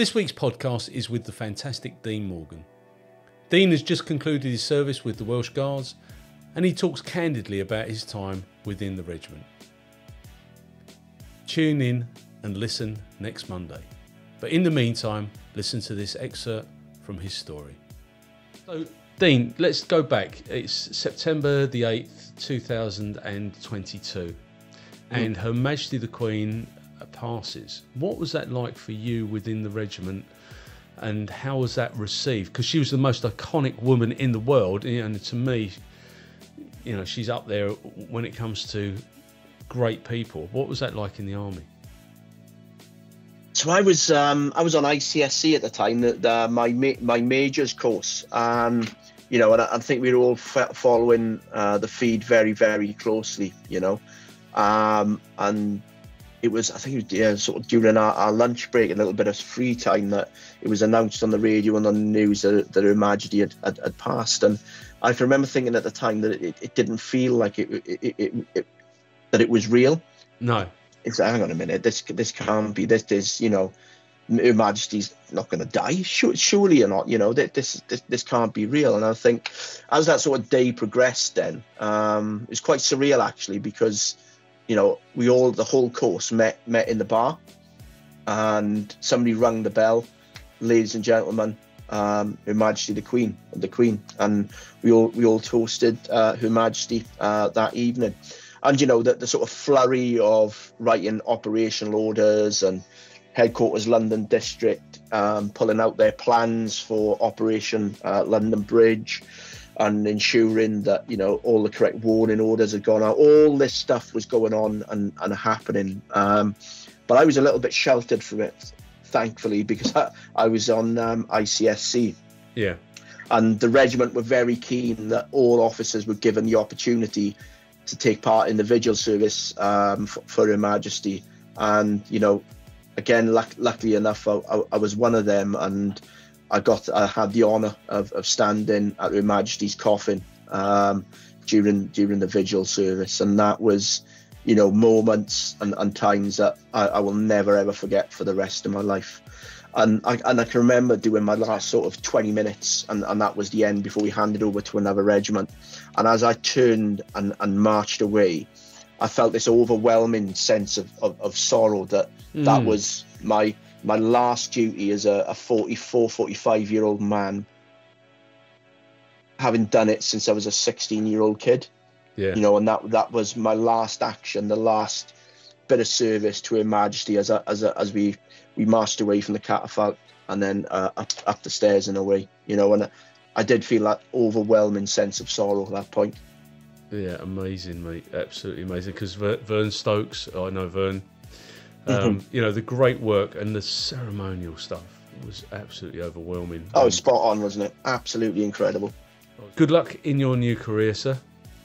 This week's podcast is with the fantastic Dean Morgan. Dean has just concluded his service with the Welsh Guards and he talks candidly about his time within the regiment. Tune in and listen next Monday. But in the meantime, listen to this excerpt from his story. So, Dean, let's go back. It's September the 8th, 2022, mm. and Her Majesty the Queen passes. What was that like for you within the regiment, and how was that received? Because she was the most iconic woman in the world, and to me, you know, she's up there when it comes to great people. What was that like in the army? So I was um, I was on ICSC at the time, that uh, my my majors course. Um, you know, and I, I think we were all following uh, the feed very very closely. You know, um, and it was I think it was yeah, sort of during our, our, lunch break, a little bit of free time that it was announced on the radio and on the news that, that Her Majesty had, had, had, passed, and I can remember thinking at the time that it, it didn't feel like it, it, it, that it was real. No, it's hang on a minute, this this can't be this is you know. Her Majesty's not going to die, surely or not. You know this, this this can't be real. And I think as that sort of day progressed, then um, it was quite surreal actually because you know, we all the whole course met met in the bar, and somebody rang the bell, ladies and gentlemen, um, Her Majesty the Queen, the Queen, and we all we all toasted uh, Her Majesty uh, that evening, and you know the, the sort of flurry of writing operational orders and headquarters London district um, pulling out their plans for Operation uh, London Bridge and ensuring that you know all the correct warning orders had gone out. All this stuff was going on and, and happening, um, but I was a little bit sheltered from it, thankfully, because I, I was on um, ICSC. Yeah. And the regiment were very keen that all officers were given the opportunity to take part in the vigil service um, for, for, Her Majesty. And you know, again, luck, luckily enough, I, I, I was one of them, and I got I had the honour of, of standing at Her Majesty's coffin um, during during the vigil service, and that was, you know, moments and, and times that I, I, will never ever forget for the rest of my life. And I and I can remember doing my last sort of 20 minutes, and, and that was the end before we handed over to another regiment. And as I turned and, and marched away, I felt this overwhelming sense of, of, of sorrow that mm. that was my my last duty as a, a 44, 45 year old man, having done it since I was a 16 year old kid. Yeah. You know, and that that was my last action, the last bit of service to Her Majesty as a, as a, as we we marched away from the catafalque and then uh, up up the stairs and away. You know, and I did feel that overwhelming sense of sorrow at that point. Yeah, amazing, mate. Absolutely amazing. Because Vern Stokes, I know Vern um, mm-hmm. You know, the great work and the ceremonial stuff was absolutely overwhelming. Oh, um, spot on, wasn't it? Absolutely incredible. Good luck in your new career, sir.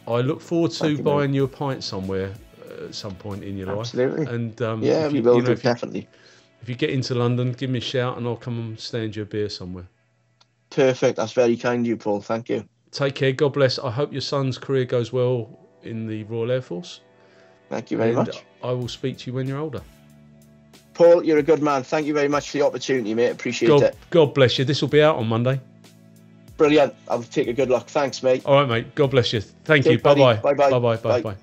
I look forward to you, buying you a pint somewhere uh, at some point in your absolutely. life. And um, yeah, we you, will you know, do, definitely. You, if you get into London, give me a shout and I'll come and stand you a beer somewhere. Perfect. That's very kind of you, Paul. Thank you. Take care. God bless. I hope your son's career goes well in the Royal Air Force. Thank you very and much. I will speak to you when you're older. Paul, you're a good man. Thank you very much for the opportunity, mate. Appreciate God, it. God bless you. This will be out on Monday. Brilliant. I'll take a good look. Thanks, mate. All right, mate. God bless you. Thank you. Bye-bye. Bye-bye. Bye bye. Bye bye.